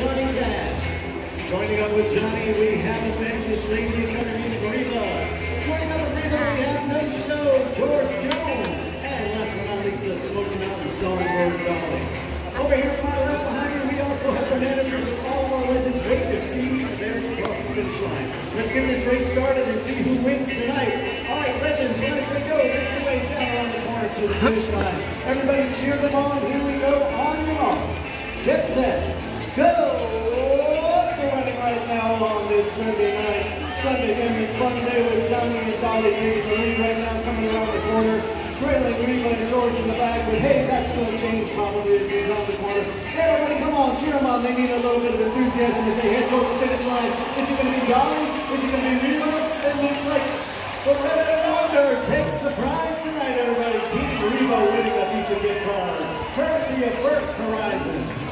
Johnny Cash. Joining up with Johnny, we have the fanciest lady in country music, Reba. Joining up with Reba, we have No Show, George Jones. And last but not least, the Smoky Mountain Songbird Dolly. Over here to my left behind me, we also have the managers of all of our legends waiting to see their across the finish line. Let's get this race started and see who wins tonight. All right, legends, when I say go, make your way down around the corner to the finish line. Everybody cheer them on. Here we go. On your mark. Get set. Go! They're running right now on this Sunday night. Sunday Family Fun Day with Johnny and Dolly taking the lead right now, coming around the corner. Trailing Reba and George in the back, but hey, that's going to change probably as we round the corner. Hey, everybody, come on, cheer them on. They need a little bit of enthusiasm as they head toward the finish line. Is it going to be Dolly? Is it going to be Reba? It looks like the Red Wonder takes the prize tonight, everybody. Team Reba winning a Visa gift card, courtesy of First Horizon.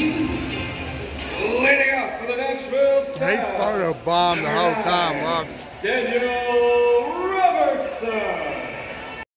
Leading up for the Nashville Sounds. Photo bombed the whole time, Rob. Daniel.